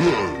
Mm-hmm.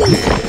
Yeah!